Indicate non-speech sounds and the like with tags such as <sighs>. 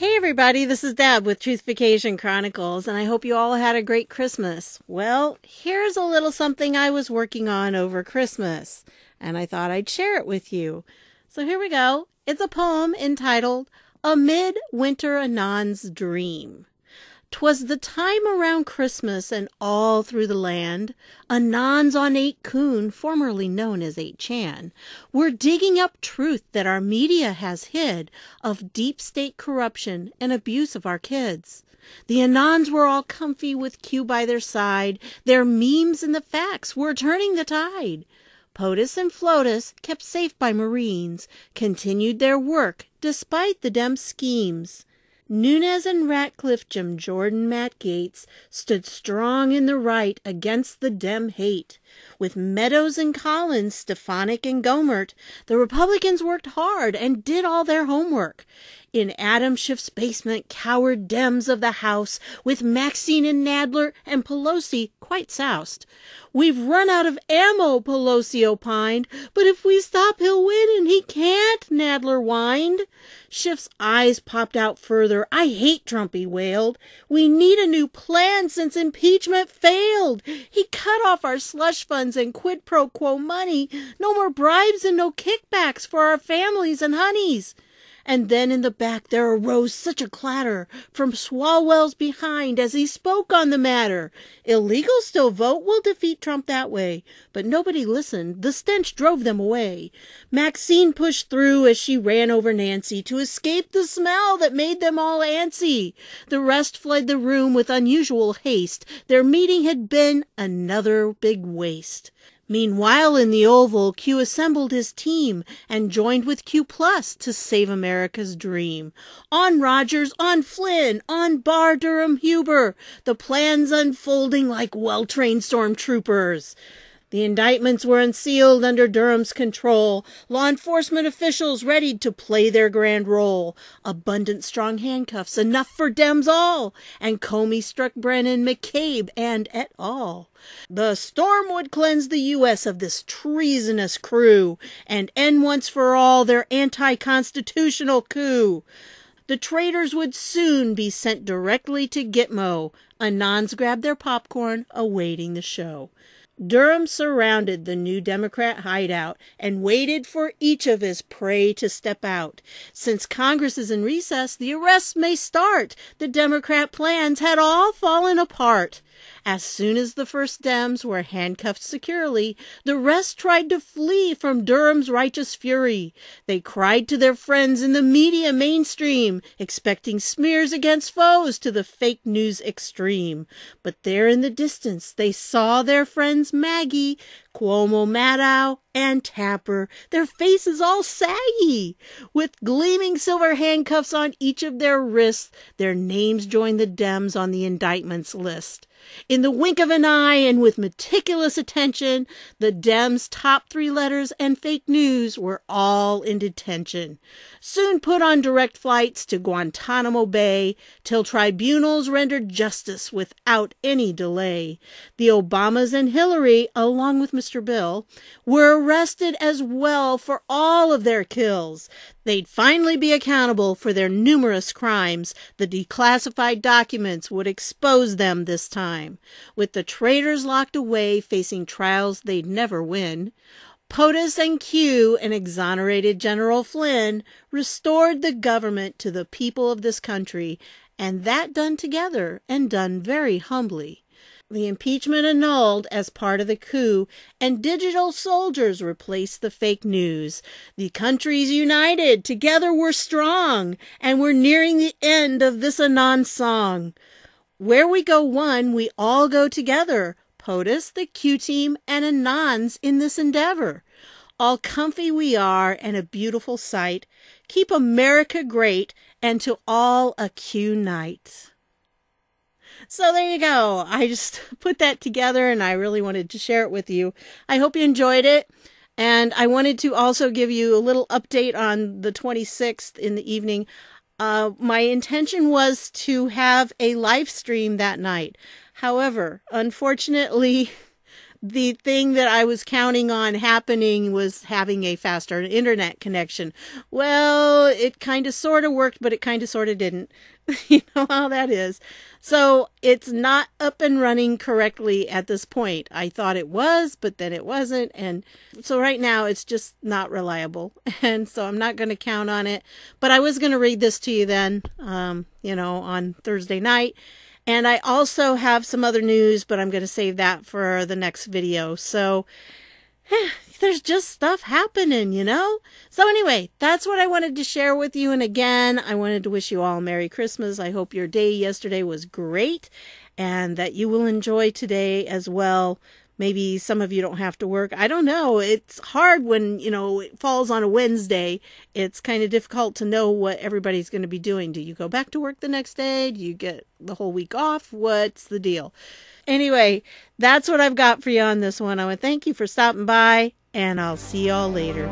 Hey everybody, this is Deb with Truthification Chronicles, and I hope you all had a great Christmas. Well, here's a little something I was working on over Christmas, and I thought I'd share it with you. So here we go. It's a poem entitled A Midwinter Anon's Dream. 'Twas the time around Christmas, and all through the land, Anons on 8kun, formerly known as 8 Chan, were digging up truth that our media has hid of deep state corruption and abuse of our kids. The Anons were all comfy with Q by their side, their memes and the facts were turning the tide. POTUS and FLOTUS, kept safe by Marines, continued their work despite the Dem schemes. Nunes and Ratcliffe, Jim Jordan, Matt Gaetz stood strong in the right against the Dem hate. With Meadows and Collins, Stefanik and Gohmert, the Republicans worked hard and did all their homework. In Adam Schiff's basement cowered Dems of the House, with Maxine and Nadler and Pelosi quite soused. We've run out of ammo, Pelosi opined, but if we stop he'll win and he can't, Nadler whined. Schiff's eyes popped out further. I hate Trump, he wailed. We need a new plan since impeachment failed. He cut off our slush funds and quid pro quo money. No more bribes and no kickbacks for our families and honeys. And then in the back there arose such a clatter from Swalwell's behind as he spoke on the matter. Illegal still vote will defeat Trump that way. But nobody listened. The stench drove them away. Maxine pushed through as she ran over Nancy to escape the smell that made them all antsy. The rest fled the room with unusual haste. Their meeting had been another big waste. Meanwhile, in the Oval, Q assembled his team and joined with Q Plus to save America's dream. On Rogers, on Flynn, on Barr, Durham, Huber, the plans unfolding like well-trained stormtroopers. The indictments were unsealed under Durham's control. Law enforcement officials readied to play their grand role. Abundant strong handcuffs, enough for Dems all. And Comey Strzok Brennan, McCabe, and et al. The storm would cleanse the U.S. of this treasonous crew and end once for all their anti-constitutional coup. The traitors would soon be sent directly to Gitmo. Anons grabbed their popcorn, awaiting the show. Durham surrounded the new Democrat hideout and waited for each of his prey to step out. Since Congress is in recess, the arrests may start. The Democrat plans had all fallen apart. As soon as the first Dems were handcuffed securely, the rest tried to flee from Durham's righteous fury. They cried to their friends in the media mainstream, expecting smears against foes to the fake news extreme. But there in the distance they saw their friends Maggie, Cuomo, Maddow, and Tapper, their faces all saggy. With gleaming silver handcuffs on each of their wrists, their names joined the Dems on the indictments list. In the wink of an eye and with meticulous attention, the Dems' top three letters and fake news were all in detention. Soon put on direct flights to Guantanamo Bay till tribunals rendered justice without any delay. The Obamas and Hillary, along with Mr. Bill, were arrested as well for all of their kills. They'd finally be accountable for their numerous crimes. The declassified documents would expose them this time. With the traitors locked away, facing trials they'd never win, POTUS and Q and exonerated General Flynn restored the government to the people of this country, and that done together and done very humbly the impeachment annulled as part of the coup, and digital soldiers replaced the fake news. The country's united, together we're strong, and we're nearing the end of this Anon song. Where we go one, we all go together. POTUS, the Q team, and Anons in this endeavor. All comfy we are, and a beautiful sight. Keep America great, and to all a Q night. So there you go. I just <laughs> put that together and I really wanted to share it with you. I hope you enjoyed it. And I wanted to also give you a little update on the 26th in the evening. Uh, my intention was to have a live stream that night. However, unfortunately, <laughs> the thing that I was counting on happening was having a faster internet connection. Well, it kind of sort of worked, but it kind of sort of didn't. <laughs> you know how that is. So it's not up and running correctly at this point. I thought it was, but then it wasn't. And so right now it's just not reliable. <laughs> And so I'm not going to count on it. But I was going to read this to you then, um, you know, on Thursday night. And I also have some other news, but I'm going to save that for the next video. So <sighs> there's just stuff happening, you know? So, anyway, that's what I wanted to share with you. And again, I wanted to wish you all Merry Christmas. I hope your day yesterday was great and that you will enjoy today as well. Maybe some of you don't have to work. I don't know. It's hard when, you know, it falls on a Wednesday. It's kind of difficult to know what everybody's going to be doing. Do you go back to work the next day? Do you get the whole week off? What's the deal? Anyway, that's what I've got for you on this one. I want to thank you for stopping by, and I'll see y'all later.